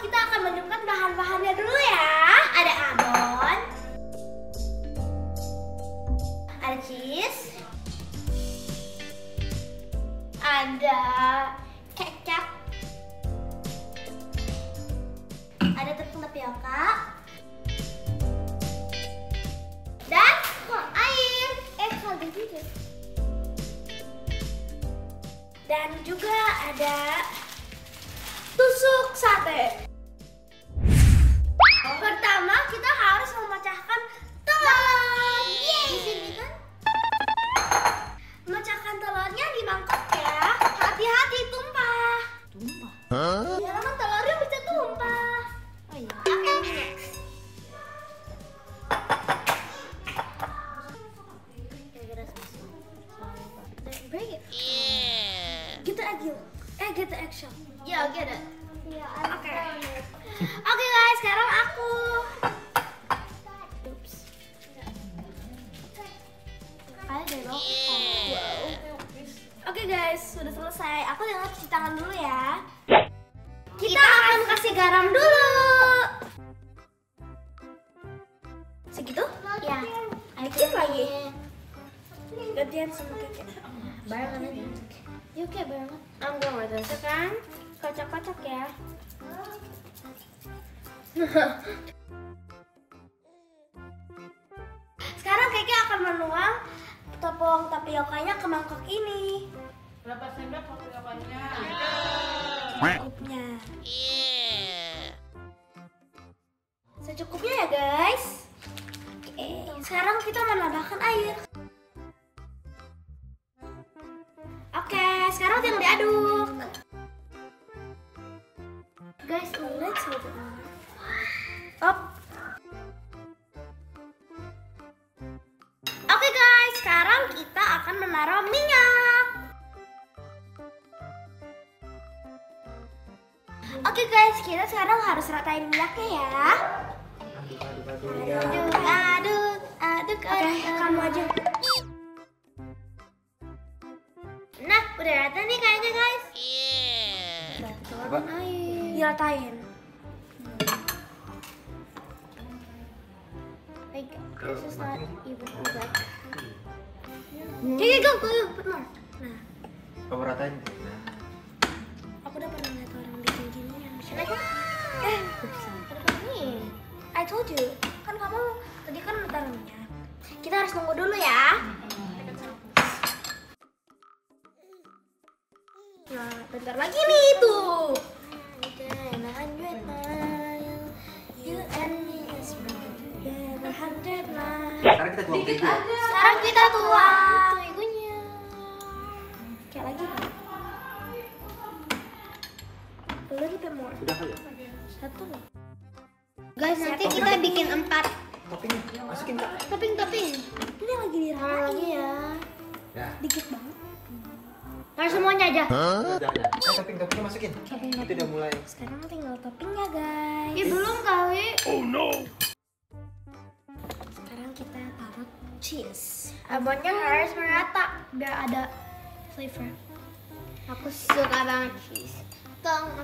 kita akan menyiapkan bahan-bahannya dulu ya. Ada abon, ada cheese, ada kecap, ada tepung tapioka, dan air. Eh, kaldu juga. Dan juga ada tusuk sate. Ya kan telurnya bisa tumpah. Oh iya. Break it. Get the egg yolk. Eh, get the eggshell. Yeah, I'll get it. Oke. Guys, sekarang aku. Oops. Ada. Oke guys, sudah selesai. Aku tinggal cuci tangan dulu ya. Kocok-kocok ya. Sekarang Keke akan menuang tepung tapiokanya ke mangkok ini. Berapa sendok tapiokannya? Secukupnya. Secukupnya ya guys. Oke, sekarang kita menambahkan air. Oke, sekarang tinggal diaduk. Up. Oke guys, sekarang kita akan menaruh minyak. Oke guys, kita sekarang harus ratain minyaknya ya. Aduk, aduk, aduk, Oke, kamu aja. Nah, udah rata nih kayaknya guys. Udah, keluarin air. Diratain. This is not even like. Okay, go, go, go, put more. Nah, Kamu ratain. Nah, aku udah pernah lihat orang bikin gini yang bisa aja. Eh, nih. I told you, kan kamu tadi kan taruh minyak. Kita harus tunggu dulu ya. Nah, bentar lagi sekarang kita tuang keju. ya? Sekarang kita tuang igunya. Kayak lagi. A little bit more. Udah kali ya? Satu. Guys, nanti kita bikin empat Topping masukin kak. topping-topping. Ini lagi diratain lagi ya. Ya. Dikit banget. Harus semuanya aja. Udah, udah. Eh, topping toppingnya masukin. Itu udah mulai. Sekarang tinggal toppingnya guys. Ya belum kali. Sekarang cheese. Abonnya harus merata biar ada flavor. Aku suka banget cheese.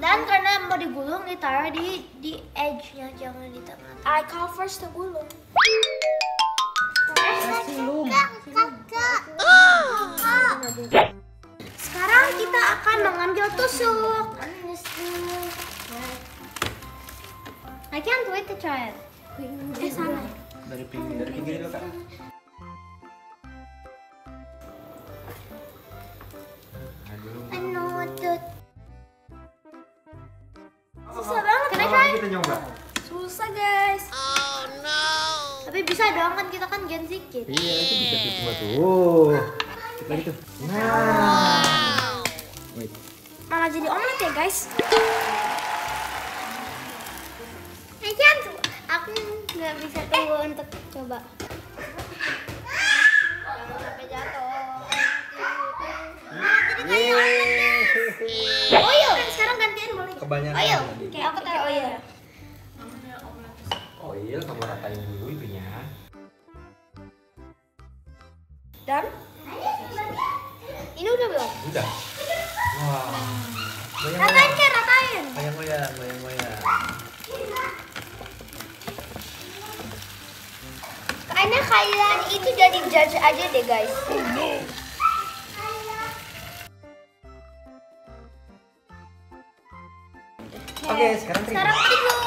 Dan karena mau digulung ditaruh di di edge-nya jangan di tengah. I call first to gulung. Sekarang kita akan mengambil tusuk. I can't wait to try it. Eh sana. Dari pinggir, dari pinggir dulu kak. Kita nyoba. Susah guys. Tapi bisa dong kan kita kan Gen kid. Iya, itu bisa tuh cuma tuh. Oh. Kita gitu. Nah. Wait. Malah jadi omelet ya guys. I can't. Aku nggak bisa tunggu untuk coba. Kebanyakan Oil. tadi. Kayak aku taruh oil. Oil kamu ratain dulu itunya. Dan Ini udah belum? Udah. Wah. Goyang ratain kayak ratain. Goyang goyang, goyang goyang. Makanya kalian itu jadi judge aja deh guys. Oke, sekarang Tri. Sekarang Trigo.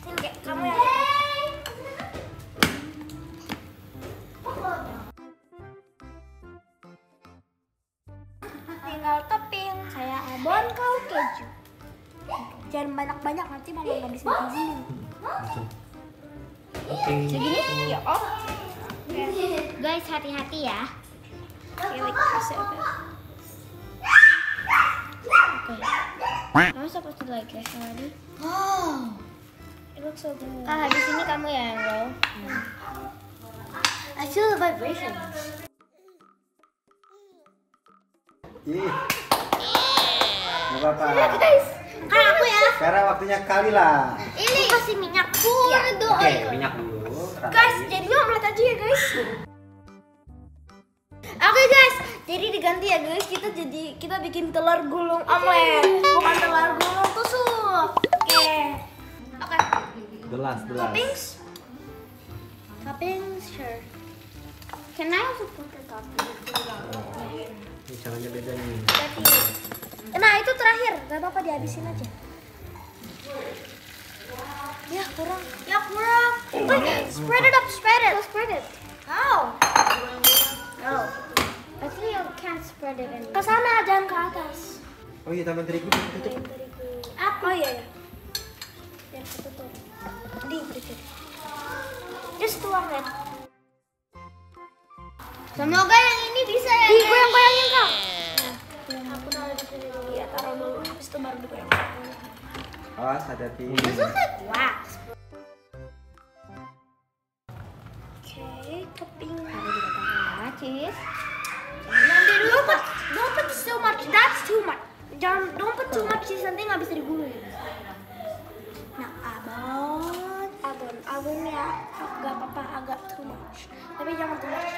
Sini kayak kamu yang tinggal topping saya abon kau keju jangan banyak-banyak nanti mama nggak bisa izinin Oke. Segini? Ya oh. Guys hati-hati ya. okay, wait. I'm supposed to like this already. oh it looks so good ini kamu ya yang roll. I feel the vibration. Ih. Gak apa-apa. kan aku ya Sekarang waktunya kali lah. Ini kasih minyak pun doa. Oke, minyak dulu. guys jadi omelet aja ya guys guys, jadi diganti ya guys. Kita jadi kita bikin telur gulung omelet. Bukan telur gulung tusuk. Oke. Oke. Gelas, gelas. toppings. Toppings sure. Can I also put the topping? Ini caranya beda nih. nah itu terakhir. Gak apa-apa dihabisin aja. Ya kurang. Ya kurang. Wait, spread it up spread it. Spread it. It ke sana jangan ke atas. Oh iya, tambah terigu tutup. apa oh iya ya ya tutup di dikit just tuang ya Semoga yang ini bisa ya. di goyang-goyangin kak Nah, aku taruh di sini dulu. Ya taruh dulu. Habis itu baru digoyang. Awas, hati-hati. wax oke topping Ah, cheese. nanti too much cheese nanti nggak bisa digulung. Nah abon. Abon abon ya. Nggak apa-apa agak too much. Tapi jangan too much